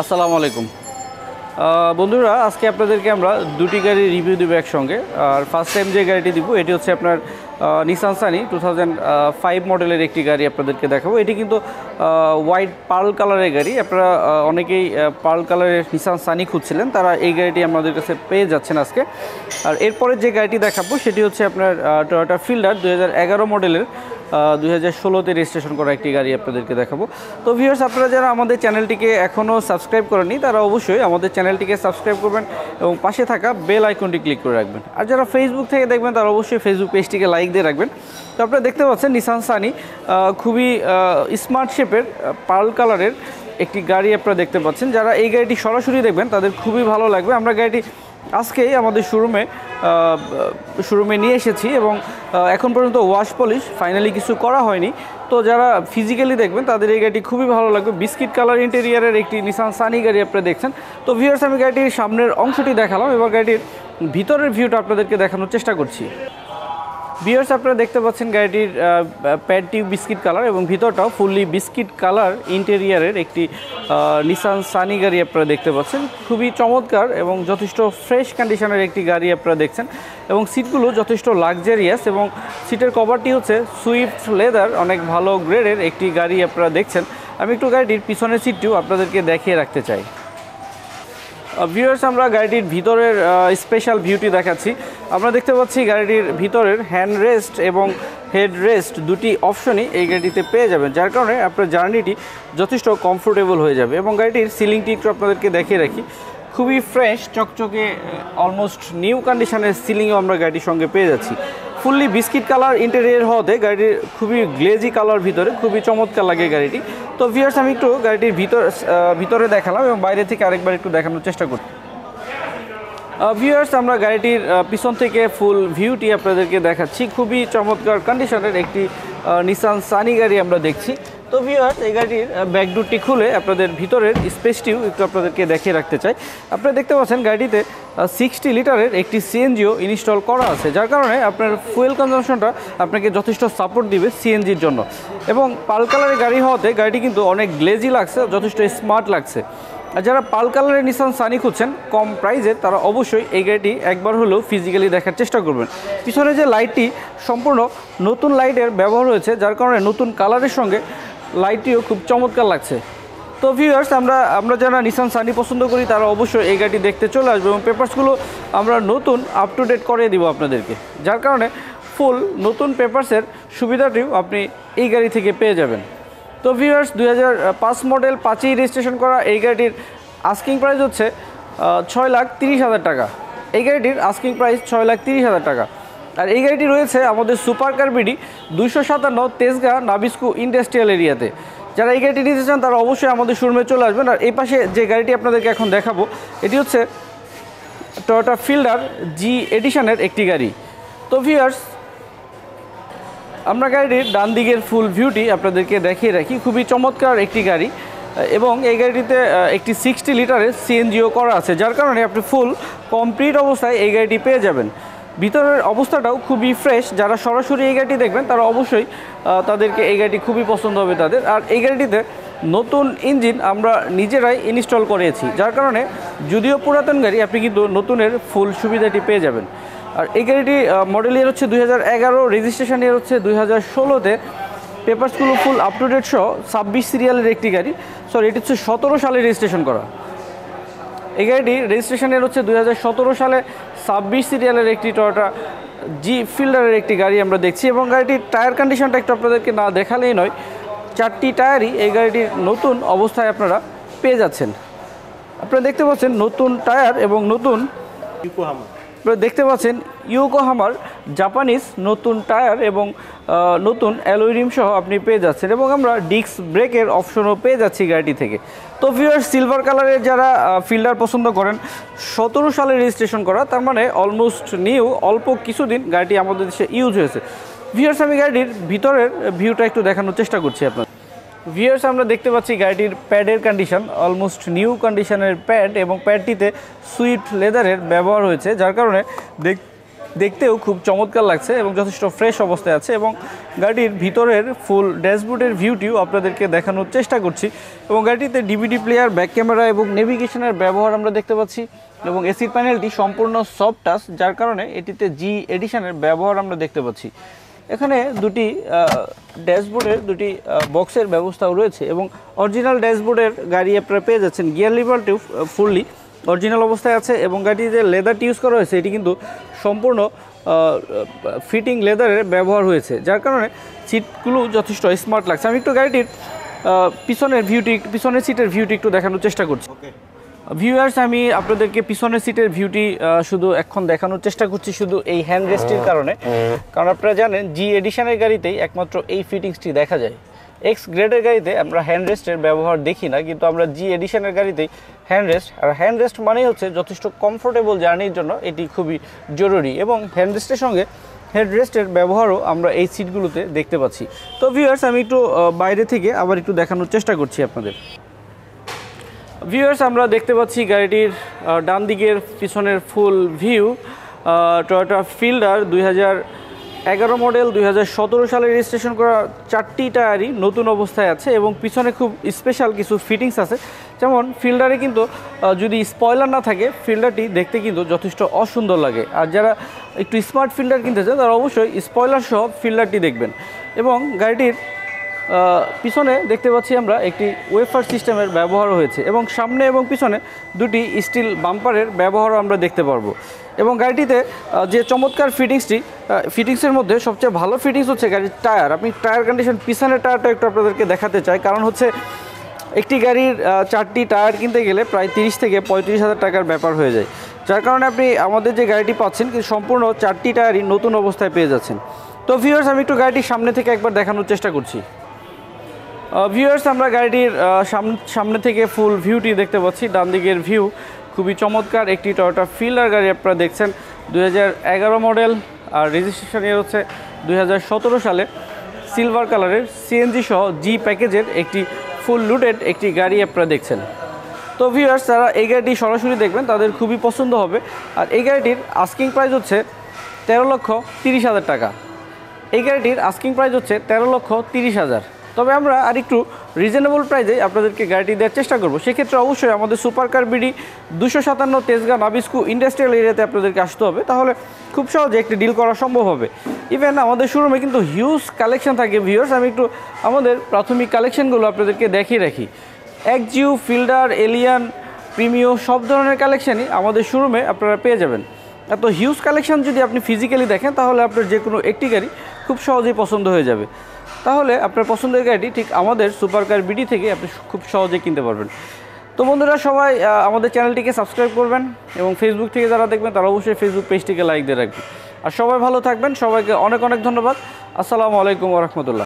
আসসালামু আলাইকুম। বন্ধুরা, আজকে আপনাদেরকে আমরা দুটি গাড়ি রিভিউ দেবো একসঙ্গে। আর ফার্স্ট টাইম যে গাড়িটি দিব, এটি হচ্ছে আপনার Nissan Sunny two thousand five মডেলের একটি গাড়ি আপনাদেরকে দেখাবো। এটি কিন্তু হোয়াইট পার্ল কালারের গাড়ি। আপনারা অনেকেই পার্ল কালারের নিসান সানি খুঁজছিলেন। তারা এই গাড়িটি আমাদের কাছে পেয়ে যাচ্ছেন আজকে। আর এরপরে যে গাড়িটি দেখাবো, সেটি হচ্ছে আপনার টয়োটা ফিল্ডার দুই হাজার এগারো মডেলের দুই হাজার ষোলোতে রেজিস্ট্রেশন করা একটি গাড়ি আপনাদেরকে দেখাবো। তো ভিউয়ার্স আপনারা যারা আমাদের চ্যানেলটিকে এখনও সাবস্ক্রাইব করেনি তারা অবশ্যই আমাদের চ্যানেলটিকে সাবস্ক্রাইব করবেন এবং পাশে থাকা বেল আইকনটি ক্লিক করে রাখবেন। আর যারা ফেসবুক থেকে দেখবেন, তারা অবশ্যই ফেসবুক পেজটিকে লাইক দিয়ে রাখবেন। তো আপনারা দেখতে পাচ্ছেন নিসান সানি খুবই স্মার্ট শেপের পার্ল কালারের একটি গাড়ি আপনারা দেখতে পাচ্ছেন। যারা এই গাড়িটি সরাসরি দেখবেন, তাদের খুবই ভালো লাগবে। আমরা গাড়িটি আজকেই আমাদের শোরুমে শোরুমে নিয়ে এসেছি এবং এখন পর্যন্ত ওয়াশ পলিশ ফাইনালি কিছু করা হয়নি। তো যারা ফিজিক্যালি দেখবেন, তাদের এই গাড়িটি খুবই ভালো লাগবে। বিস্কিট কালার ইন্টেরিয়ারের একটি নিসান সানি গাড়ি আপনারা দেখছেন। তো ভিউয়ার্স আমি গাড়িটির সামনের অংশটি দেখালাম। এবার গাড়িটির ভিতরের ভিউটা আপনাদেরকে দেখানোর চেষ্টা করছি। বিয়ার্স আপনারা দেখতে পাচ্ছেন গাড়িটির প্যাডটি বিস্কিট কালার এবং ভিতরটাও ফুললি বিস্কিট কালার ইন্টেরিয়ারের একটি নিসান সানি গাড়ি আপনারা দেখতে পাচ্ছেন। খুবই চমৎকার এবং যথেষ্ট ফ্রেশ কন্ডিশনের একটি গাড়ি আপনারা দেখছেন এবং সিটগুলো যথেষ্ট লাক্সারিয়াস এবং সিটের কভারটি হচ্ছে সুইফট লেদার অনেক ভালো গ্রেডের একটি গাড়ি আপনারা দেখছেন। আমি একটু গাড়িটির পিছনের সিটটিও আপনাদেরকে দেখিয়ে রাখতে চাই। ভিউয়ার্স আমরা গাড়িটির ভিতরের স্পেশাল ভিউটি দেখাচ্ছি। আমরা দেখতে পাচ্ছি গাড়িটির ভিতরের হ্যান্ড রেস্ট এবং হেড রেস্ট দুটি অপশনই এই গাড়িটিতে পেয়ে যাবেন, যার কারণে আপনার জার্নিটি যথেষ্ট কমফোর্টেবল হয়ে যাবে এবং গাড়িটির সিলিংটি একটু আপনাদেরকে দেখিয়ে রাখি। খুবই ফ্রেশ চকচকে অলমোস্ট নিউ কন্ডিশনের সিলিংও আমরা গাড়িটির সঙ্গে পেয়ে যাচ্ছি। ফুললি বিস্কিট কালার ইন্টেরিয়ার হওয়াতে গাড়িটির খুবই গ্লেজি কালার ভিতরে, খুবই চমৎকার লাগে গাড়িটি। তো ভিয়ার্স আমি একটু গাড়িটির ভিতর ভিতরে দেখালাম এবং বাইরে থেকে আরেকবার একটু দেখানোর চেষ্টা করি ভিউয়ার্স আমরা গাড়িটির পিছন থেকে ফুল ভিউটি আপনাদেরকে দেখাচ্ছি। খুবই চমৎকার কন্ডিশনের একটি নিসান সানি গাড়ি আমরা দেখছি। তো ভিউয়ার্স এই গাড়ির ব্যাকডোরটি খুলে আপনাদের ভিতরের স্পেসটিও একটু আপনাদেরকে দেখিয়ে রাখতে চাই। আপনারা দেখতে পাচ্ছেন গাড়িতে সিক্সটি লিটারের একটি সিএনজিও ইনস্টল করা আছে, যার কারণে আপনার ফুয়েল কনজামশনটা আপনাকে যথেষ্ট সাপোর্ট দিবে সিএনজির জন্য। এবং পাল কালারের গাড়ি হওয়াতে গাড়িটি কিন্তু অনেক গ্লেজি লাগছে, যথেষ্ট স্মার্ট লাগছে। আর যারা পাল কালারের নিসান সানি খুঁজছেন, কম প্রাইজে তারা অবশ্যই এই গাড়িটি একবার হলেও ফিজিক্যালি দেখার চেষ্টা করবেন। পিছনে যে লাইটটি সম্পূর্ণ নতুন লাইটের ব্যবহার হয়েছে, যার কারণে নতুন কালারের সঙ্গে লাইটটিও খুব চমৎকার লাগছে। তো ভিউয়ার্স আমরা আমরা যারা নিসান সানি পছন্দ করি, তারা অবশ্যই এই গাড়িটি দেখতে চলে আসবে এবং পেপার্সগুলো আমরা নতুন আপ টু ডেট করে দিব আপনাদেরকে। যার কারণে ফুল নতুন পেপার্সের সুবিধাটিও আপনি এই গাড়ি থেকে পেয়ে যাবেন। তো ভিউয়ার্স দুই মডেল পাঁচই রেজিস্ট্রেশন করা এই গাড়িটির আস্কিং প্রাইস হচ্ছে ছয় লাখ তিরিশ হাজার টাকা। এই গাড়িটির আস্কিং প্রাইস ছয় লাখ তিরিশ হাজার টাকা। আর এই গাড়িটি রয়েছে আমাদের সুপার কার বিডি দুইশো সাতান্ন তেজগাঁ নাবিস্কু ইন্ডাস্ট্রিয়াল এরিয়াতে যারা এই গাড়িটি নিতে চান, তারা অবশ্যই আমাদের শোরুমে চলে আসবেন। আর এই পাশে যে গাড়িটি আপনাদেরকে এখন দেখাবো, এটি হচ্ছে টয়োটা ফিল্ডার জি এডিশনের একটি গাড়ি। তো ভিউয়ার্স আমরা গাড়িটির ডান দিকের ফুল ভিউটি আপনাদেরকে দেখিয়ে রাখি। খুবই চমৎকার একটি গাড়ি এবং এই গাড়িটিতে একটি সিক্সটি লিটারের সিএনজিও করা আছে, যার কারণে আপনি ফুল কমপ্লিট অবস্থায় এই গাড়িটি পেয়ে যাবেন। ভিতরের অবস্থাটাও খুবই ফ্রেশ যারা সরাসরি এই গাড়িটি দেখবেন, তারা অবশ্যই তাদেরকে এই গাড়িটি খুবই পছন্দ হবে তাদের। আর এই গাড়িটিতে নতুন ইঞ্জিন আমরা নিজেরাই ইনস্টল করেছি, যার কারণে যদিও পুরাতন গাড়ি, আপনি কিন্তু নতুনের ফুল সুবিধাটি পেয়ে যাবেন। আর এই গাড়িটি মডেল ইয়ার হচ্ছে দুই হাজার এগারো রেজিস্ট্রেশন ইয়ার হচ্ছে দুই হাজার ষোলোতে। পেপারসগুলো ফুল আপ টু ডেট সহ ছাব্বিশ সিরিয়ালের একটি গাড়ি। সরি এটি হচ্ছে সতেরো সালে রেজিস্ট্রেশন করা। এই গাড়িটি রেজিস্ট্রেশনের হচ্ছে দুই হাজার সতেরো সালে ছাব্বিশ সিরিয়ালের একটি টয়োটা জি ফিল্ডারের একটি গাড়ি আমরা দেখছি এবং গাড়িটির টায়ার কন্ডিশনটা একটু আপনাদেরকে না দেখালেই নয়। চারটি টায়ারই এই গাড়িটির নতুন অবস্থায় আপনারা পেয়ে যাচ্ছেন। আপনারা দেখতে পাচ্ছেন নতুন টায়ার এবং নতুন আপনারা দেখতে পাচ্ছেন ইউকোহামার জাপানিজ নতুন টায়ার এবং নতুন অ্যালোরিম সহ আপনি পেয়ে যাচ্ছেন এবং আমরা ডিস্ক ব্রেকের অপশনও পেয়ে যাচ্ছি গাড়িটি থেকে। তো ভিউয়ার সিলভার কালারের যারা ফিল্ডার পছন্দ করেন সতেরো সালে রেজিস্ট্রেশন করা তার মানে অলমোস্ট নিউ অল্প কিছুদিন গাড়িটি আমাদের দেশে ইউজ হয়েছে। ভিউয়ার্স আমি গাড়িটির ভিতরের ভিউটা একটু দেখানোর চেষ্টা করছি আপনার ভিউয়ার্স আমরা দেখতে পাচ্ছি গাড়িটির প্যাডের কন্ডিশন অলমোস্ট নিউ কন্ডিশনের প্যাড এবং প্যাডটিতে সুইফট লেদারের ব্যবহার হয়েছে, যার কারণে দেখ দেখতেও খুব চমৎকার লাগছে এবং যথেষ্ট ফ্রেশ অবস্থায় আছে এবং গাড়ির ভিতরের ফুল ড্যাশবোর্ডের ভিউটিও আপনাদেরকে দেখানোর চেষ্টা করছি এবং গাড়িটিতে ডিভিডি প্লেয়ার ব্যাক ক্যামেরা এবং নেভিগেশনের ব্যবহার আমরা দেখতে পাচ্ছি এবং এসি প্যানেলটি সম্পূর্ণ সফট টাচ যার কারণে এটিতে জি এডিশনের ব্যবহার আমরা দেখতে পাচ্ছি। এখানে দুটি ড্যাশবোর্ডের দুটি বক্সের ব্যবস্থাও রয়েছে এবং অরিজিনাল ড্যাশবোর্ডের গাড়ি আপনারা পেয়ে যাচ্ছেন গিয়ার লিভারটিও ফুললি। অরিজিনাল অবস্থায় আছে এবং গাড়িতে যে লেদারটি ইউজ করা হয়েছে। এটি কিন্তু সম্পূর্ণ ফিটিং লেদারের ব্যবহার হয়েছে, যার কারণে সিটগুলো যথেষ্ট স্মার্ট লাগছে। আমি একটু গাড়িটির পিছনের ভিউটি পিছনের সিটের ভিউটি একটু দেখানোর চেষ্টা করছি। ভিউয়ার্স আমি আপনাদেরকে পিছনের সিটের ভিউটি শুধু এখন দেখানোর চেষ্টা করছি শুধু এই হ্যান্ড রেস্টের কারণে। কারণ আপনারা জানেন জি এডিশনের গাড়িতেই একমাত্র এই ফিটিংসটি দেখা যায়। এক্স গ্রেডের গাড়িতে আমরা হ্যান্ড রেস্টের ব্যবহার দেখি না কিন্তু আমরা জি এডিশনের গাড়িতেই হ্যান্ড রেস্ট আর হ্যান্ড রেস্ট মানেই হচ্ছে যথেষ্ট কমফোর্টেবল জার্নির জন্য এটি খুবই জরুরি। এবং হ্যান্ড রেস্টের সঙ্গে হেড রেস্টের ব্যবহারও আমরা এই সিটগুলোতে দেখতে পাচ্ছি। তো ভিউয়ার্স আমি একটু বাইরে থেকে আবার একটু দেখানোর চেষ্টা করছি আপনাদের। ভিউয়ার্স আমরা দেখতে পাচ্ছি গাড়িটির ডান দিকের পিছনের ফুল ভিউ। টয়োটা ফিল্ডার দুই এগারো মডেল দুই হাজার সতেরো সালে রেজিস্ট্রেশন করা চারটি টায়ারই নতুন অবস্থায় আছে এবং পিছনে খুব স্পেশাল কিছু ফিটিংস আছে। যেমন ফিল্ডারে কিন্তু যদি স্পয়লার না থাকে ফিল্ডারটি দেখতে কিন্তু যথেষ্ট অসুন্দর লাগে। আর যারা একটু স্মার্ট ফিল্ডার কিনতে চান তারা অবশ্যই স্পয়লার সহ ফিল্ডারটি দেখবেন। এবং গাড়িটির পিছনে দেখতে পাচ্ছি আমরা একটি ওয়েফার সিস্টেমের ব্যবহার হয়েছে এবং সামনে এবং পিছনে দুটি স্টিল বাম্পারের ব্যবহারও আমরা দেখতে পারব। এবং গাড়িটিতে যে চমৎকার ফিটিংসটি ফিটিংসের মধ্যে সবচেয়ে ভালো ফিটিংস হচ্ছে গাড়ির টায়ার আপনি টায়ার কন্ডিশন পিছনের টায়ারটা একটু আপনাদেরকে দেখাতে চাই। কারণ হচ্ছে, একটি গাড়ির চারটি টায়ার কিনতে গেলে প্রায় তিরিশ থেকে পঁয়ত্রিশ হাজার টাকার ব্যাপার হয়ে যায়। যার কারণে আপনি আমাদের যে গাড়িটি পাচ্ছেন, কিন্তু সম্পূর্ণ চারটি টায়ারই নতুন অবস্থায় পেয়ে যাচ্ছেন। তো ভিউয়ার্স আমি একটু গাড়িটির সামনে থেকে একবার দেখানোর চেষ্টা করছি। ভিউয়ার্স আমরা গাড়িটির সাম- সামনে থেকে ফুল ভিউটি দেখতে পাচ্ছি। ডান দিকের ভিউ খুবই চমৎকার, একটি টয়োটা ফিল্ডার গাড়ি আপনারা দেখছেন দু হাজার এগারো মডেল আর রেজিস্ট্রেশন ইয়ার হচ্ছে দু হাজার সতেরো সালে। সিলভার কালারের সিএনজি সহ জি প্যাকেজের একটি ফুল লুটেড একটি গাড়ি আপনারা দেখছেন। তো ভিউয়ার্স যারা এই গাড়িটি সরাসরি দেখবেন, তাদের খুবই পছন্দ হবে। আর এই গাড়িটির আস্কিং প্রাইস হচ্ছে তেরো লক্ষ তিরিশ হাজার টাকা। এই গাড়িটির আস্কিং প্রাইস হচ্ছে তেরো লক্ষ তিরিশ হাজার। তবে আমরা আর একটু রিজনেবল প্রাইসে আপনাদেরকে গাড়িটি দেওয়ার চেষ্টা করব। সেক্ষেত্রে অবশ্যই আমাদের সুপার কার বিডি দুশো সাতান্ন তেজগাঁ নাবিস্কু ইন্ডাস্ট্রিয়াল এরিয়াতে আপনাদেরকে আসতে হবে। তাহলে খুব সহজে একটি ডিল করা সম্ভব হবে। ইভেন আমাদের শোরুমে কিন্তু হিউজ কালেকশন থাকে ভিউয়ার্স আমি একটু আমাদের প্রাথমিক কালেকশনগুলো আপনাদেরকে দেখিয়ে রাখি। একজিউ ফিল্ডার এলিয়ান প্রিমিও সব ধরনের কালেকশানই আমাদের শোরুমে আপনারা পেয়ে যাবেন। এত হিউজ কালেকশন যদি আপনি ফিজিক্যালি দেখেন, তাহলে আপনার যে কোনো একটি গাড়ি খুব সহজেই পছন্দ হয়ে যাবে। তাহলে আপনার পছন্দের গাড়িটি ঠিক আমাদের সুপার কার বিডি থেকে আপনি খুব সহজে কিনতে পারবেন। তো বন্ধুরা, সবাই আমাদের চ্যানেলটিকে সাবস্ক্রাইব করবেন এবং ফেসবুক থেকে যারা দেখবেন, তারা অবশ্যই ফেসবুক পেজটিকে লাইক দিয়ে রাখবেন। আর সবাই ভালো থাকবেন। সবাইকে অনেক অনেক ধন্যবাদ। আসসালামু আলাইকুম রহমতুল্লাহ।